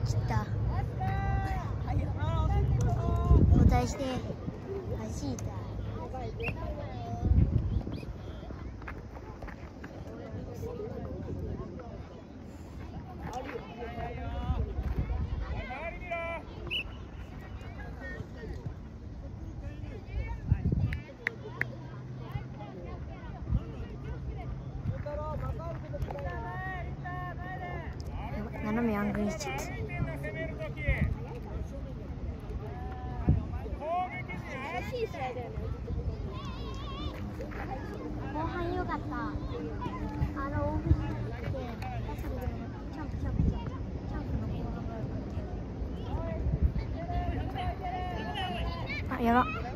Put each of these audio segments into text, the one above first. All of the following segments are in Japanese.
れ切った交代して。走った斜めアングルにしちゃった後半良かったあの OB ってチャンプチャンプチャンプチャンプの後半が良かったあやば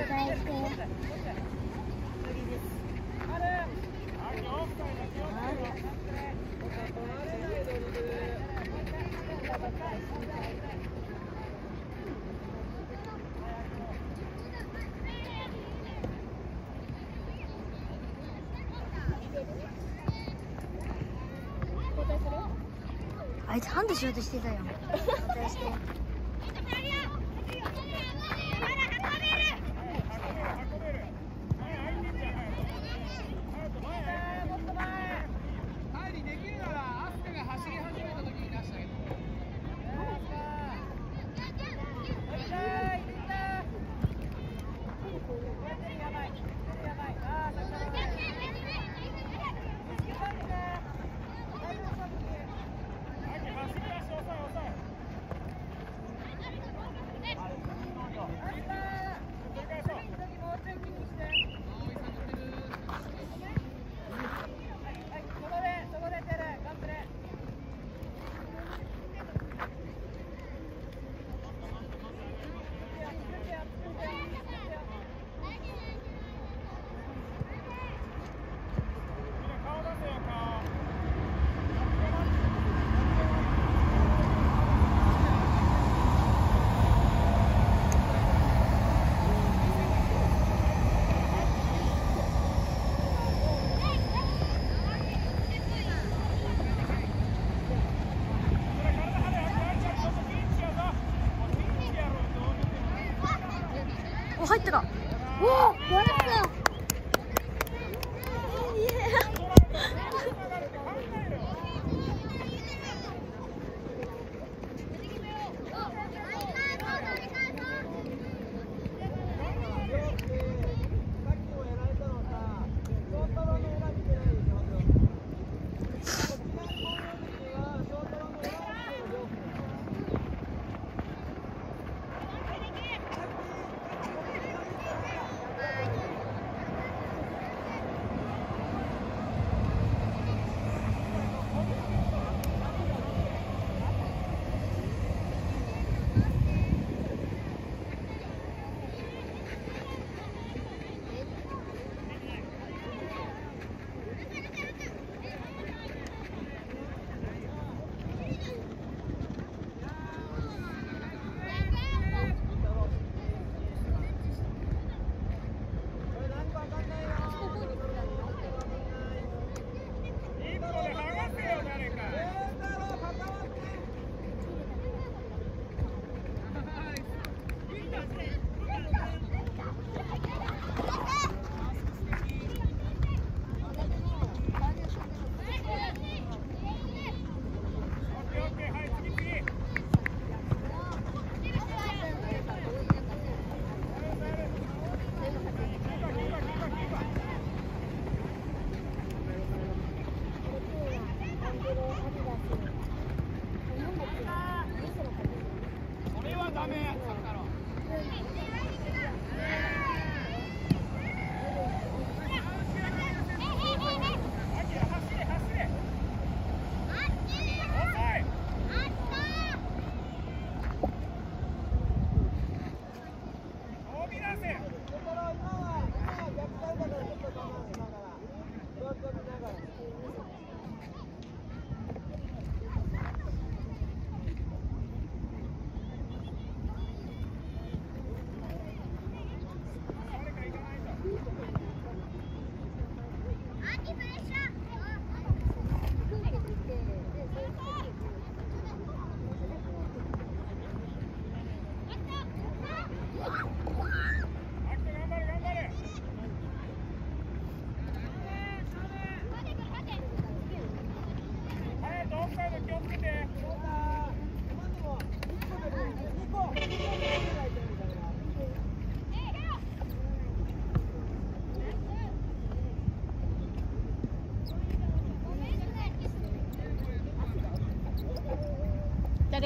交代してあいつハンデしようとしてたよ。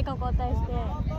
か交代して。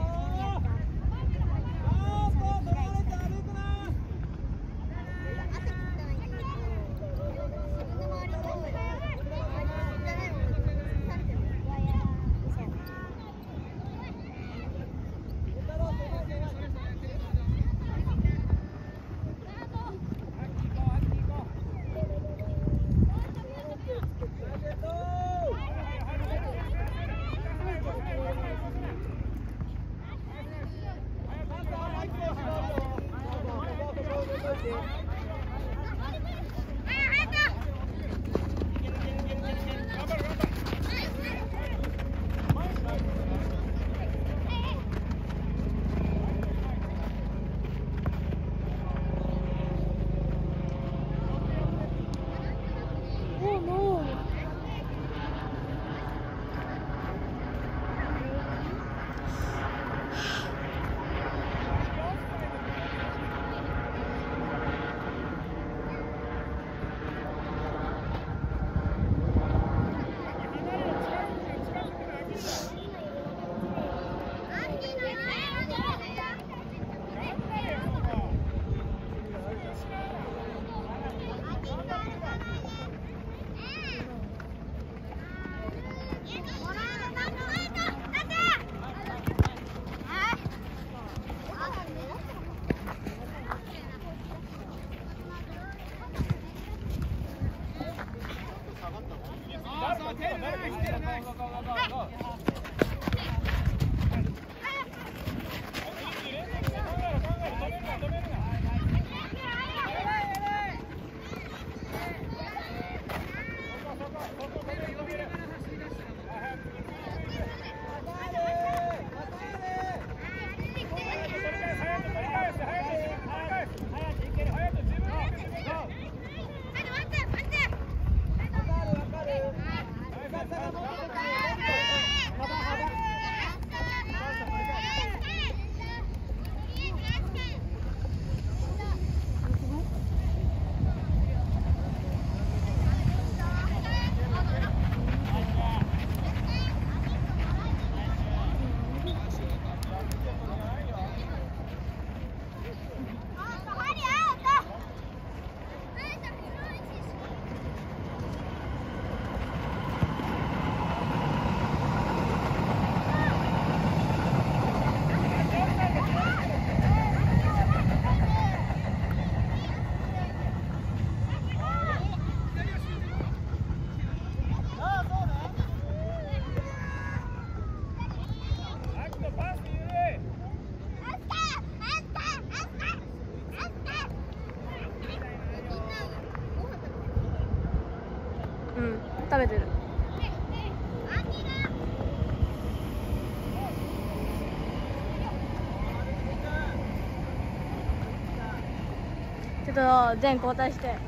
ちょっと全交代して。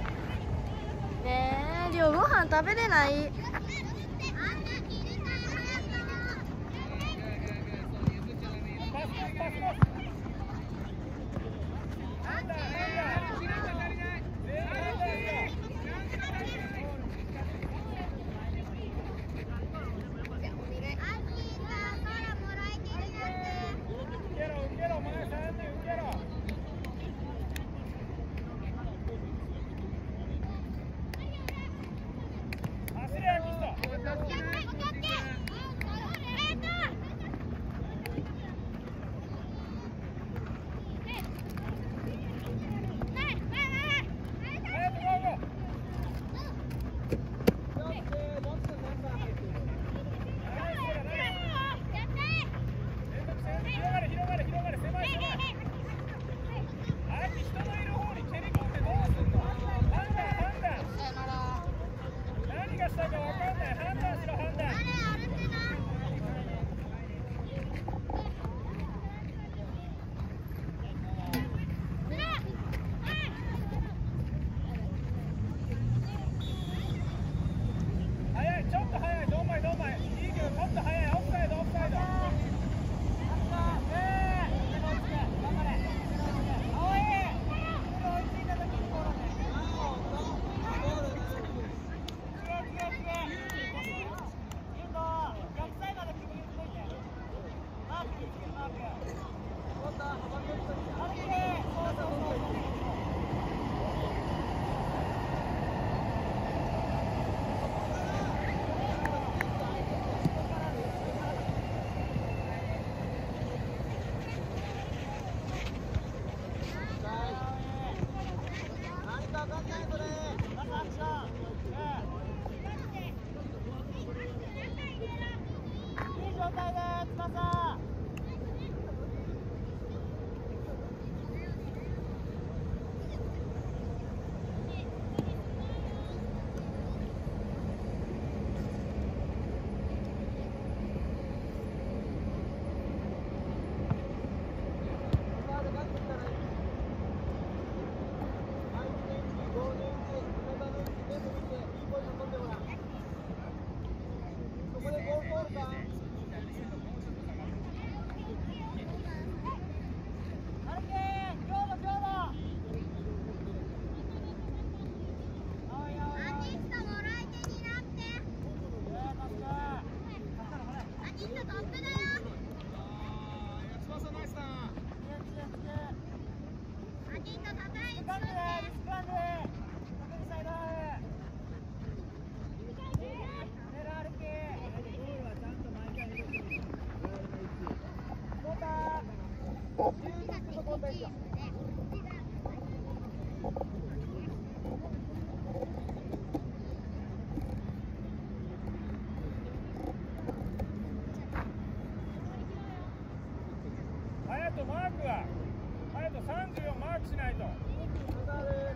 ねえりょうご飯食べれない？マークは隼人34マークしないと。